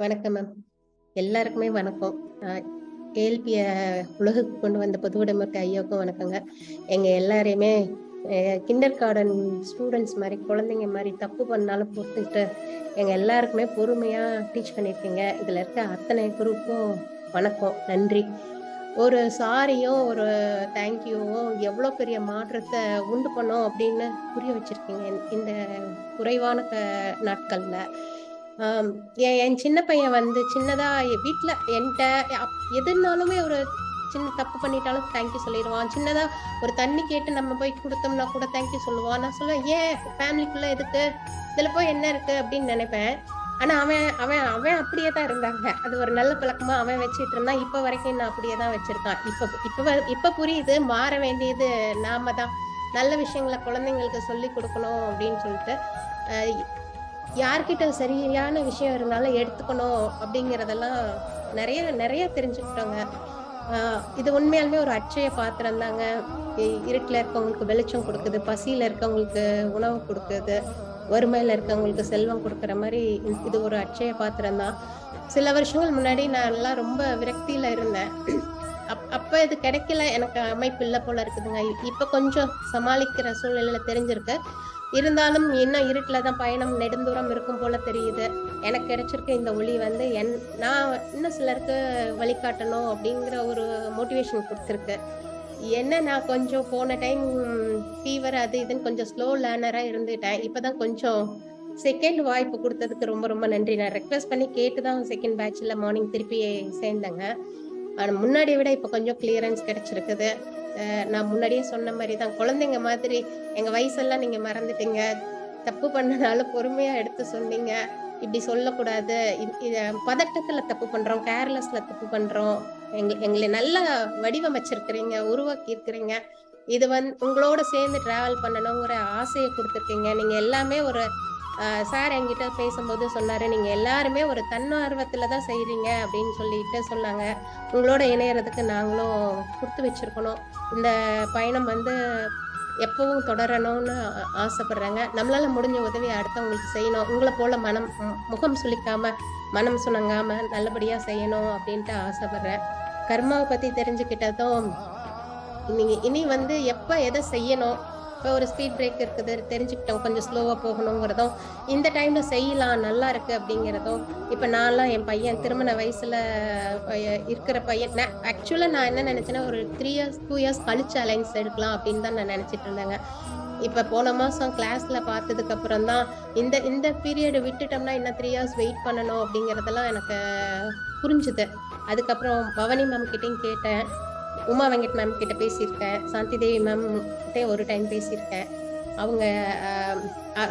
வணக்கம் மேம் எல்லாருக்குமே வணக்கம். கேள்விய உலகுக்கு கொண்டு வந்த பொதுவுடைமைக்கு ஐயாவுக்கும் வணக்கங்க. எங்க எல்லாரையுமே கிண்டர் கார்டன் ஸ்டூடெண்ட்ஸ் மாதிரி குழந்தைங்க மாதிரி தப்பு பண்ணாலும் பொறுத்துக்கிட்டு எங்க எல்லாருக்குமே பொறுமையா டீச் பண்ணியிருக்கீங்க இதுல இருக்க அத்தனை குரூப்பும் வணக்கம். நன்றி. ஒரு சாரியும் ஒரு தேங்க்யூவும் எவ்வளோ பெரிய மாற்றத்தை உண்டு பண்ணோம் அப்படின்னு புரிய வச்சிருக்கீங்க இந்த குறைவான நாட்களில். என் என் சின்ன பையன் வந்து சின்னதா என் என்கிட்ட எதுனாலுமே ஒரு சின்ன தப்பு பண்ணிட்டாலும் தேங்க்யூ சொல்லிடுவான். சின்னதா ஒரு தண்ணி கேட்டு நம்ம போய் கொடுத்தோம்னா கூட தேங்க்யூ சொல்லுவான். நான் சொல்லுவேன் ஏன் ஃபேமிலிக்குள்ள எதுக்கு? இதுல போய் என்ன இருக்கு? அப்படின்னு நினைப்பேன். ஆனா அவன் அவன் அவன் அப்படியே தான் இருந்தாங்க. அது ஒரு நல்ல பழக்கமா அவன் வச்சுட்டு இருந்தான். இப்ப வரைக்கும் நான் அப்படியே தான் வச்சிருக்கான். இப்ப இப்ப இப்ப புரியுது மாற வேண்டியது நாம தான். நல்ல விஷயங்களை குழந்தைங்களுக்கு சொல்லி கொடுக்கணும் அப்படின்னு சொல்லிட்டு யார்கிட்ட சரியான விஷயம் இருந்தாலும் எடுத்துக்கணும் அப்படிங்கறதெல்லாம் நிறைய நிறைய தெரிஞ்சுக்கிட்டோங்க. இது உண்மையாலுமே ஒரு அச்சய பாத்திரம் தாங்க. இருட்டில் இருக்கவங்களுக்கு வெளிச்சம் கொடுக்குது பசியில இருக்கவங்களுக்கு உணவு கொடுக்குது வறுமையில இருக்கவங்களுக்கு செல்வம் கொடுக்குற மாதிரி இது- ஒரு அச்சய பாத்திரம் தான். சில வருஷங்கள் முன்னாடி நான் எல்லாம் ரொம்ப விரக்தியில இருந்தேன். அப் அப்ப இது கிடைக்கல எனக்கு அமைப்பு இல்லை போல இருக்குதுங்க. இப்போ இப்ப கொஞ்சம் சமாளிக்கிற சூழ்நிலையில தெரிஞ்சிருக்கு. இருந்தாலும் இன்னும் இருட்டில் தான் பயணம் நெடுந்தூரம் இருக்கும் போல தெரியுது. எனக்கு கிடைச்சிருக்க இந்த ஒளி வந்து என் நான் இன்னும் சிலருக்கு வழிகாட்டணும் அப்படிங்கிற ஒரு மோட்டிவேஷன் கொடுத்துருக்கு. என்ன நான் கொஞ்சம் போன டைம் ஃபீவர் அது இதுன்னு கொஞ்சம் ஸ்லோ லேர்னராக இருந்துட்டேன். இப்போ தான் கொஞ்சம் செகண்ட் வாய்ப்பு கொடுத்ததுக்கு ரொம்ப ரொம்ப நன்றி. நான் ரெக்வஸ்ட் பண்ணி கேட்டு தான் செகண்ட் பேட்சில் மார்னிங் திருப்பி சேர்ந்தேங்க. ஆனால் முன்னாடி விட இப்போ கொஞ்சம் கிளியரன்ஸ் கிடைச்சிருக்குது. நான் முன்னாடியே சொன்ன மாதிரி தான் குழந்தைங்க மாதிரி எங்க வயசெல்லாம் நீங்க மறந்துட்டீங்க. தப்பு பண்ணனாலும் பொறுமையா எடுத்து சொன்னீங்க. இப்படி சொல்லக்கூடாது. இ- பதட்டத்துல தப்பு பண்றோம் கேர்லெஸ்ல தப்பு பண்றோம். எங்க எங்களை நல்லா வடிவமைச்சிருக்கிறீங்க உருவாக்கி இருக்கிறீங்க இது வந்து உங்களோட சேர்ந்து டிராவல் பண்ணணுங்கிற ஆசையை கொடுத்துருக்கீங்க. நீங்க எல்லாமே ஒரு சார் என்கிட்ட பேசும்போது சொன்னாரு நீங்க எல்லாருமே ஒரு தன்னார்வத்துல தான் செய்றீங்க அப்படின்னு சொல்லிட்டு சொன்னாங்க. உங்களோட இணையறதுக்கு நாங்களும் கொடுத்து வச்சிருக்கணும். இந்த பயணம் வந்து எப்பவும் தொடரணும்னு ஆ- ஆசைப்படுறாங்க. நம்மளால முடிஞ்ச உதவியை அடுத்தவங்களுக்கு செய்யணும். உங்களை போல மனம் முகம் சுளிக்காம மனம் சுணங்காம நல்லபடியா செய்யணும் அப்படின்ட்டு ஆசைப்படுறேன். கர்மாவை பத்தி தெரிஞ்சுக்கிட்டதும் இனி இனி வந்து எப்ப எதை செய்யணும் இப்போ ஒரு ஸ்பீட் பிரேக் இருக்குது. தெரிஞ்சுக்கிட்டோம். கொஞ்சம் ஸ்லோவாக போகணுங்கிறதும் இந்த டைமில் செய்யலாம் நல்லா இருக்குது அப்படிங்கிறதும் இப்போ நான்லாம் என் பையன் திருமண வயசில் இருக்கிற பையன். நான் ஆக்சுவலாக நான் என்ன நினச்சேன்னா ஒரு த்ரீ இயர்ஸ் டூ இயர்ஸ் கழிச்சு அலைன்ஸ் எடுக்கலாம் அப்படின்னு தான் நான் நினச்சிட்டு இருந்தேங்க. இப்போ போன மாதம் கிளாஸில் பார்த்ததுக்கு அப்புறம் தான் இந்த இந்த பீரியட் விட்டுட்டோம்னா இன்னும் த்ரீ இயர்ஸ் வெயிட் பண்ணணும் அப்படிங்கிறதெல்லாம் எனக்கு புரிஞ்சுது. அதுக்கப்புறம் பவனி மேம் கிட்டேயும் கேட்டேன். உமா வெங்கட் மேம் கிட்ட பேசியிருக்கேன். சாந்தி தேவி மேம் கிட்டே ஒரு டைம் பேசியிருக்கேன். அவங்க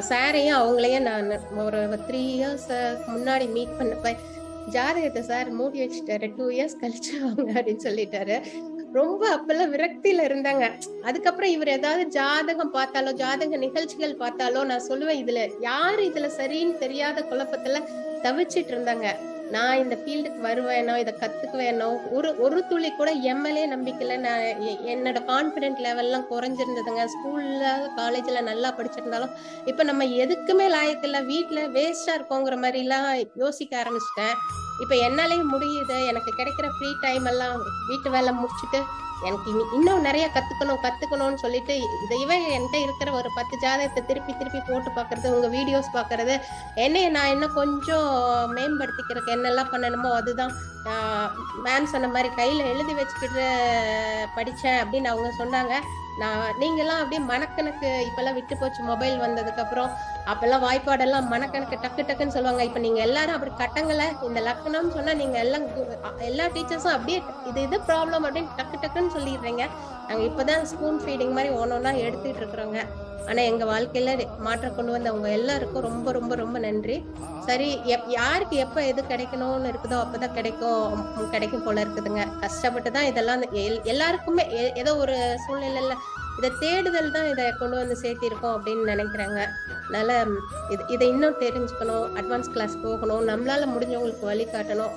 சாரையும் அவங்களையும் நான் ஒரு த்ரீ இயர்ஸ் முன்னாடி மீட் பண்ணப்ப ஜாதகத்தை சார் மூடி வச்சுட்டாரு. டூ இயர்ஸ் கழிச்சு வாங்க அப்படின்னு சொல்லிட்டாரு. ரொம்ப அப்பெல்லாம் விரக்தியில இருந்தாங்க. அதுக்கப்புறம் இவர் ஏதாவது ஜாதகம் பார்த்தாலோ ஜாதக நிகழ்ச்சிகள் பார்த்தாலோ நான் சொல்லுவேன் இதுல யாரு இதுல சரின்னு தெரியாத குழப்பத்துல தவிச்சிட்டு இருந்தாங்க. நான் இந்த ஃபீல்டுக்கு வருவேனோ இதை கத்துக்குவேனோ ஒரு ஒரு துளி கூட எம்எல்ஏ நம்பிக்கையில நான் என்னோட கான்பிடென்ட் லெவல்லாம் குறைஞ்சிருந்ததுங்க. ஸ்கூல்ல காலேஜ்ல நல்லா படிச்சிருந்தாலும் இப்ப நம்ம எதுக்குமே லாயக்கில்ல வீட்டுல வேஸ்டா இருக்கோங்கிற மாதிரி எல்லாம் யோசிக்க ஆரம்பிச்சிட்டேன். இப்ப என்னாலே முடியுது. எனக்கு கிடைக்கிற ஃப்ரீ டைம் எல்லாம் வீட்டு வேலை முடிச்சுட்டு எனக்கு இனி இன்னும் நிறைய கத்துக்கணும் கத்துக்கணும்னு சொல்லிட்டு இதையவே என்கிட்ட இருக்கிற ஒரு பத்து ஜாதகத்தை திருப்பி திருப்பி போட்டு பார்க்கறது உங்க வீடியோஸ் பார்க்குறது என்னைய நான் இன்னும் கொஞ்சம் மேம்படுத்திக்கிறதுக்கு என்னெல்லாம் பண்ணணுமோ அதுதான். மேம் சொன்ன மாதிரி கையில எழுதி வச்சுக்கிட்டு படிச்சேன் அப்படின்னு அவங்க சொன்னாங்க. நான் நீங்கெல்லாம் அப்படியே மனக்கணக்கு இப்பெல்லாம் விட்டு போச்சு. மொபைல் வந்ததுக்கப்புறம் அப்போல்லாம் அப்பெல்லாம் வாய்ப்பாடெல்லாம் மனக்கணக்கு டக்கு டக்குன்னு சொல்லுவாங்க. இப்போ நீங்கள் எல்லாரும் அப்படி கட்டங்களை இந்த பார்க்கணும்னு சொன்னா நீங்க எல்லாம் எல்லா டீச்சர்ஸும் அப்படியே இது இது ப்ராப்ளம் அப்படின்னு டக்கு டக்குன்னு சொல்லிடுறீங்க. நாங்க இப்பதான் ஸ்பூன் ஃபீடிங் மாதிரி ஒன்னொன்னா எடுத்துட்டு இருக்கிறோங்க. ஆனா எங்க வாழ்க்கையில மாற்றம் கொண்டு வந்தவங்க எல்லாருக்கும் ரொம்ப ரொம்ப ரொம்ப நன்றி. சரி எப் யாருக்கு எப்ப எது கிடைக்கணும்னு இருக்குதோ அப்பதான் கிடைக்கும் கிடைக்கும் போல இருக்குதுங்க. கஷ்டப்பட்டு தான் இதெல்லாம் எல்- எல்லாருக்குமே ஏதோ ஒரு சூழ்நிலையில இதை தேடுதல் தான் இதை கொண்டு வந்து சேர்த்திருக்கோம் அப்படின்னு நினைக்கிறாங்க. அதனால இது இதை இன்னும் தெரிஞ்சுக்கணும் அட்வான்ஸ் கிளாஸ் போகணும் நம்மளால முடிஞ்சவங்களுக்கு வழிகாட்டணும்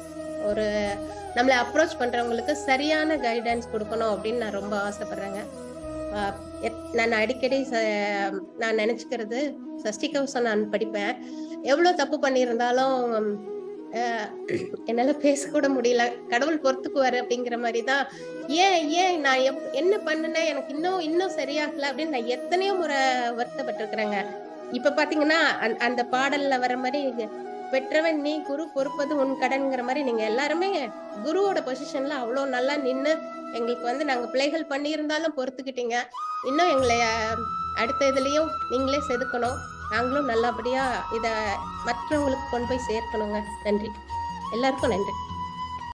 ஒரு நம்மளை அப்ரோச் பண்றவங்களுக்கு சரியான கைடன்ஸ் கொடுக்கணும் அப்படின்னு நான் ரொம்ப ஆசைப்படுறேங்க. எத்- நான் அடிக்கடி ச- நான் நினைச்சுக்கிறது சஷ்டி கவசம் நான் படிப்பேன். எவ்வளோ தப்பு பண்ணியிருந்தாலும் என்னால பேச பேசக்கூட முடியல. கடவுள் பொறுத்துக்குவாரு அப்படிங்கிற மாதிரி தான் ஏன் ஏன் நான் எப்- என்ன பண்ணுனேன் எனக்கு இன்னும் இன்னும் சரியாகல அப்படின்னு நான் எத்தனையோ முறை வருத்தப்பட்டிருக்கிறேங்க. இப்ப பாத்தீங்கன்னா அந்த- அந்த பாடல்ல வர மாதிரி பெற்றவன் நீ குரு பொறுப்பது உன் கடன்ங்கிற மாதிரி நீங்க எல்லாருமே குருவோட பொசிஷன்ல அவ்வளவு நல்லா நின்னு எங்களுக்கு வந்து நாங்க பிள்ளைகள் பண்ணியிருந்தாலும் பொறுத்துக்கிட்டீங்க. இன்னும் எங்களை அடுத்த இதுலயும் நீங்களே செதுக்கணும். நாங்களும் நல்லபடியா இத மற்றவங்களுக்கு கொண்டு போய் சேர்க்கணுங்க. நன்றி. எல்லாருக்கும் நன்றி.